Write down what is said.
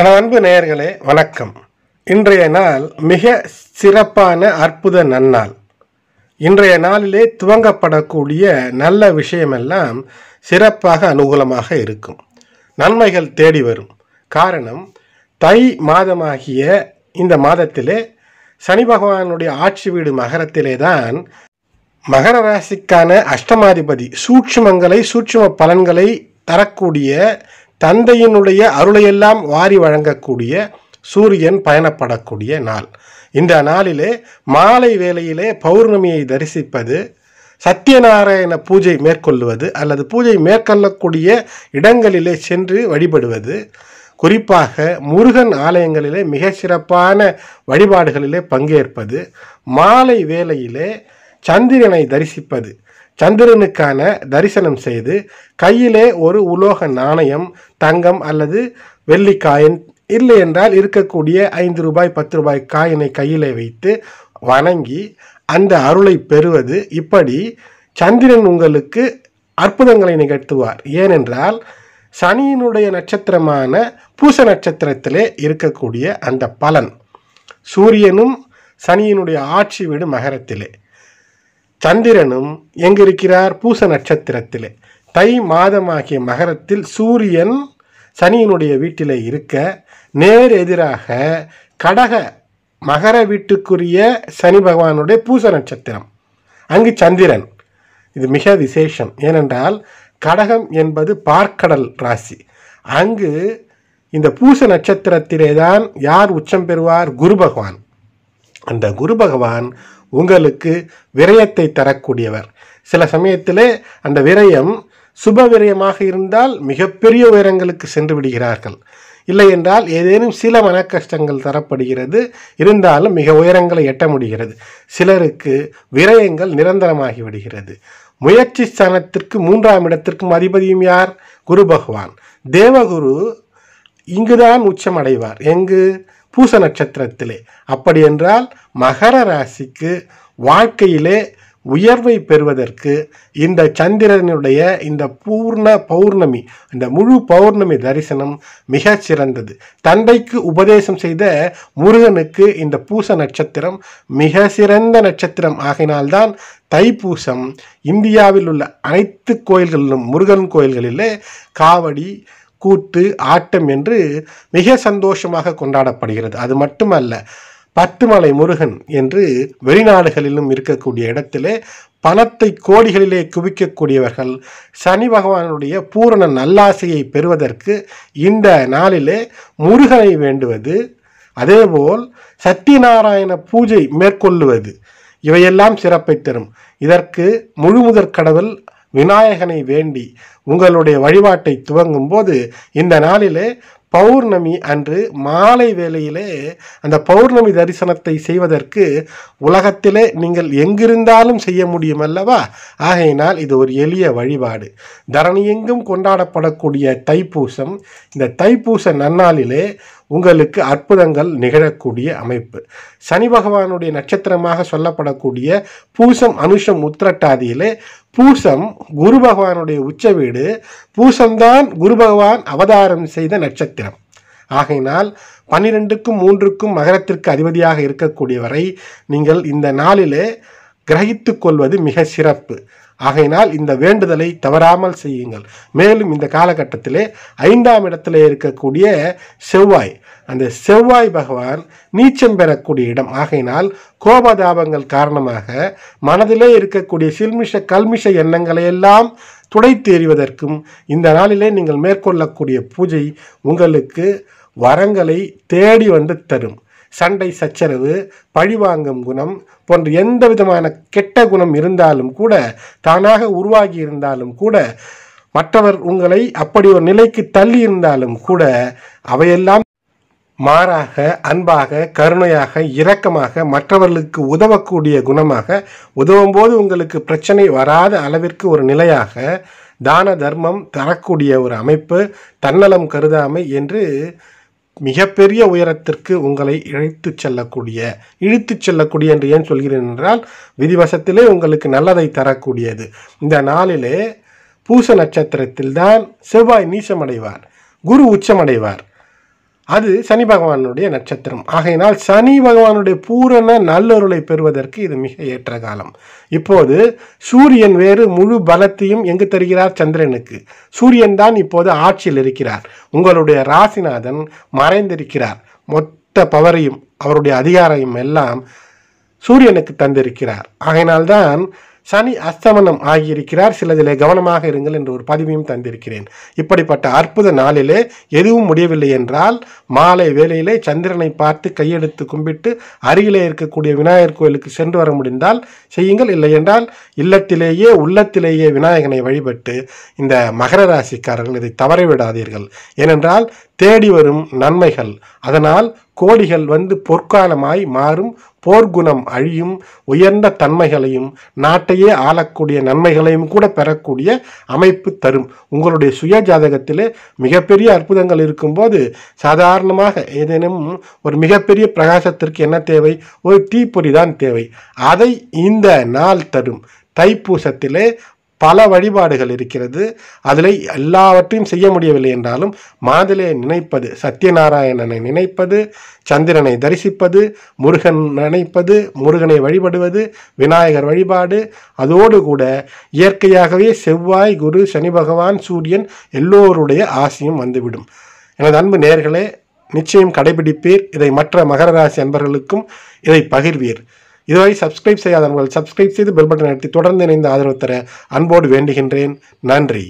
என அன்பு நேயர்களே வணக்கம். இன்றைய நாள் மிக சிறப்பான அற்புத நன்னாள். இன்றைய நாளிலே துவங்கப்படக்கூடிய நல்ல விஷயமெல்லாம் சிறப்பாக அனுகூலமாக இருக்கும். நன்மைகள் தேடி வரும். காரணம் தை மாதமாகிய இந்த மாதத்திலே சனி பகவானுடைய ஆட்சி வீடு மகரத்திலே தான் மகர ராசிக்கான அஷ்டமாதிபதி சூட்சுமங்களை சூட்சும பலன்களை தரக்கூடிய தந்தையினுடைய அருளையெல்லாம் வாரி வழங்கக்கூடிய சூரியன் பயணப்படக்கூடிய நாள். இந்த நாளிலே மாலை வேளையிலே பௌர்ணமியை தரிசிப்பது சத்யநாராயண பூஜை மேற்கொள்வது அல்லது பூஜை மேற்கொள்ளக்கூடிய இடங்களிலே சென்று வழிபடுவது குறிப்பாக முருகன் ஆலயங்களிலே மிக சிறப்பான வழிபாடுகளிலே பங்கேற்பது மாலை வேளையிலே சந்திரனை தரிசிப்பது சந்திரனுக்கான தரிசனம் செய்து கையிலே ஒரு உலோக நாணயம் தங்கம் அல்லது வெள்ளிக்காயின் இல்லை என்றால் இருக்கக்கூடிய ஐந்து ரூபாய் பத்து ரூபாய் காயினை கையிலே வைத்து வணங்கி அந்த அருளை பெறுவது. இப்படி சந்திரன் உங்களுக்கு அற்புதங்களை நிகழ்த்துவார். ஏனென்றால் சனியினுடைய நட்சத்திரமான பூச நட்சத்திரத்திலே இருக்கக்கூடிய அந்த பலன். சூரியனும் சனியினுடைய ஆட்சி வீடு மகரத்திலே. சந்திரனும் எங்கிருக்கிறார் பூச நட்சத்திரத்திலே. தை மாதமாகிய மகரத்தில் சூரியன் சனியினுடைய வீட்டிலே இருக்க நேர் எதிராக கடக மகர வீட்டுக்குரிய சனி பகவானுடைய பூச நட்சத்திரம். அங்கு சந்திரன். இது மிக விசேஷம். ஏனென்றால் கடகம் என்பது பார்க்கடல் ராசி. அங்கு இந்த பூச நட்சத்திரத்திலே தான் யார் உச்சம் பெறுவார்? குரு பகவான். அந்த குரு பகவான் உங்களுக்கு விரயத்தை தரக்கூடியவர். சில சமயத்தில் அந்த விரயம் சுப விரயமாக இருந்தால் மிகப்பெரிய உயரங்களுக்கு சென்று விடுகிறார்கள். இல்லை என்றால் ஏதேனும் சில மன கஷ்டங்கள் தரப்படுகிறது. இருந்தாலும் மிக உயரங்களை எட்ட முடிகிறது. சிலருக்கு விரயங்கள் நிரந்தரமாகி விடுகிறது. முயற்சி ஸ்தானத்திற்கு மூன்றாம் இடத்திற்கும் அதிபதியும் யார்? குரு பகவான். தேவகுரு இங்குதான் உச்சம் அடைவார் எங்கு? பூச நட்சத்திரத்திலே. அப்படி என்றால் மகர ராசிக்கு வாழ்க்கையிலே உயர்வை பெறுவதற்கு இந்த சந்திரனுடைய இந்த பூர்ண பௌர்ணமி இந்த முழு பௌர்ணமி தரிசனம் மிக சிறந்தது. தந்தைக்கு உபதேசம் செய்த முருகனுக்கு இந்த பூச நட்சத்திரம் மிக சிறந்த நட்சத்திரம் ஆகினால்தான் தைப்பூசம். இந்தியாவில் உள்ள அனைத்து கோயில்களிலும் முருகன் கோயில்களிலே காவடி கூத்து ஆட்டம் என்று மிக சந்தோஷமாக கொண்டாடப்படுகிறது. அது மட்டுமல்ல பத்துமலை முருகன் என்று வெளிநாடுகளிலும் இருக்கக்கூடிய இடத்திலே பணத்தை கோடிகளிலே குவிக்கக்கூடியவர்கள் சனி பகவானுடைய பூரண நல்லாசையை பெறுவதற்கு இந்த நாளிலே முருகனை வேண்டுவது அதேபோல் சத்தியநாராயண பூஜை மேற்கொள்ளுவது இவையெல்லாம் சிறப்பை தரும். இதற்கு முழுமுதற் கடவுள் விநாயகனை வேண்டி உங்களுடைய வழிபாட்டை துவங்கும் போது இந்த நாளிலே பௌர்ணமி அன்று மாலை வேளையிலே அந்த பௌர்ணமி தரிசனத்தை செய்வதற்கு உலகத்திலே நீங்கள் எங்கிருந்தாலும் செய்ய முடியும் அல்லவா ஆகையினால் இது ஒரு எளிய வழிபாடு. தரணியெங்கும் கொண்டாடப்படக்கூடிய தைப்பூசம் இந்த தைப்பூச நன்னாளிலே உங்களுக்கு அற்புதங்கள் நிகழக்கூடிய அமைப்பு. சனி பகவானுடைய நட்சத்திரமாக சொல்லப்படக்கூடிய பூசம் அனுஷம் உத்திரட்டாதியிலே பூசம் குரு பகவானுடைய உச்ச வீடு. பூசம்தான் குரு பகவான் அவதாரம் செய்த நட்சத்திரம். ஆகையினால் பன்னிரெண்டுக்கும் மூன்றுக்கும் மகரத்திற்கு அதிபதியாக இருக்கக்கூடியவரை நீங்கள் இந்த நாளிலே கிரகித்து கொள்வது மிக சிறப்பு. ஆகையினால் இந்த வேண்டுதலை தவறாமல் செய்யுங்கள். மேலும் இந்த காலகட்டத்திலே ஐந்தாம் இடத்திலே இருக்கக்கூடிய செவ்வாய் அந்த செவ்வாய் பகவான் நீச்சம் பெறக்கூடிய இடம். ஆகையினால் கோபதாபங்கள் காரணமாக மனதிலே இருக்கக்கூடிய சில்மிஷ கல்மிஷ எண்ணங்களை எல்லாம் துடைத்து எறிவதற்கும் இந்த நாளிலே நீங்கள் மேற்கொள்ளக்கூடிய பூஜை உங்களுக்கு வரங்களை தேடி வந்து தரும். சண்டை சச்சரவு பழிவாங்கும் குணம் போன்ற எந்த விதமான கெட்ட குணம் இருந்தாலும் கூட தானாக உருவாகி இருந்தாலும் கூட மற்றவர் உங்களை அப்படி ஒரு நிலைக்கு தள்ளி இருந்தாலும் கூட அவையெல்லாம் மாறாக அன்பாக கருணையாக இரக்கமாக மற்றவர்களுக்கு உதவக்கூடிய குணமாக உதவும் போது உங்களுக்கு பிரச்சனை வராத அளவிற்கு ஒரு நிலையாக தான தர்மம் தரக்கூடிய ஒரு அமைப்பு தன்னலம் கருதாமை என்று மிகப்பெரிய உயரத்திற்கு உங்களை இழைத்து செல்லக்கூடிய இழுத்து செல்லக்கூடிய என்று ஏன் சொல்கிறேன் என்றால் விதிவசத்திலே உங்களுக்கு நல்லதை தரக்கூடியது. இந்த நாளிலே பூச நட்சத்திரத்தில்தான் செவ்வாய் நீசமடைவார் குரு உச்சமடைவார். அது சனி பகவானுடைய நட்சத்திரம். ஆகையினால் சனி பகவானுடைய பூரண நல்லொருளை பெறுவதற்கு இது மிக ஏற்ற காலம். இப்போது சூரியன் வேறு முழு பலத்தையும் எங்கு தருகிறார் சந்திரனுக்கு? சூரியன் தான் இப்போது ஆட்சியில் இருக்கிறார். உங்களுடைய ராசிநாதன் மறைந்திருக்கிறார். மொத்த பவரையும் அவருடைய அதிகாரையும் எல்லாம் சூரியனுக்கு தந்திருக்கிறார். ஆகையினால்தான் சனி அஸ்தமனம் ஆகியிருக்கிறார். சிலதிலே கவனமாக இருங்கள் என்று ஒரு பதிவையும் தந்திருக்கிறேன். இப்படிப்பட்ட அற்புத நாளிலே எதுவும் முடியவில்லை என்றால் மாலை வேளையிலே சந்திரனை பார்த்து கையெடுத்து கும்பிட்டு அருகிலே இருக்கக்கூடிய விநாயகர் கோயிலுக்கு சென்று வர முடிந்தால் செய்யுங்கள். இல்லை என்றால் இல்லத்திலேயே உள்ளத்திலேயே விநாயகனை வழிபட்டு இந்த மகர ராசிக்காரர்கள் இதை தவறவிடாதீர்கள் ஏனென்றால் தேடி வரும் நன்மைகள். அதனால் கோடிகள் வந்து பொற்காலமாய் மாறும். போர்க்குணம் அழியும் உயர்ந்த தன்மைகளையும் நாட்டையே ஆளக்கூடிய நன்மைகளையும் கூட பெறக்கூடிய அமைப்பு தரும். உங்களுடைய சுய ஜாதகத்திலே மிகப்பெரிய அற்புதங்கள் இருக்கும்போது சாதாரணமாக ஏதேனும் ஒரு மிகப்பெரிய பிரகாசத்திற்கு என்ன தேவை? ஒரு தீப்பொறி தான் தேவை. அதை இந்த நாள் தரும். தைப்பூசத்திலே பல வழிபாடுகள் இருக்கிறது. அதில் எல்லாவற்றையும் செய்ய முடியவில்லை என்றாலும் மாதுளையை நினைப்பது சத்யநாராயணனை நினைப்பது சந்திரனை தரிசிப்பது முருகன் நினைப்பது முருகனை வழிபடுவது விநாயகர் வழிபாடு அதோடு கூட இயற்கையாகவே செவ்வாய் குரு சனி பகவான் சூரியன் எல்லோருடைய ஆசையும் வந்துவிடும். எனது அன்பு நேர்களே நிச்சயம் கடைபிடிப்பீர். இதை மற்ற மகர ராசி அன்பர்களுக்கும் இதை பகிர்வீர். இதுவரை சப்ஸ்கிரைப் செய்யாதவர்கள் சப்ஸ்கிரைப் செய்து பெல் பட்டன் அழுத்தி தொடர்ந்து இணைந்து ஆதரவு தர அன்போடு வேண்டுகின்றேன். நன்றி.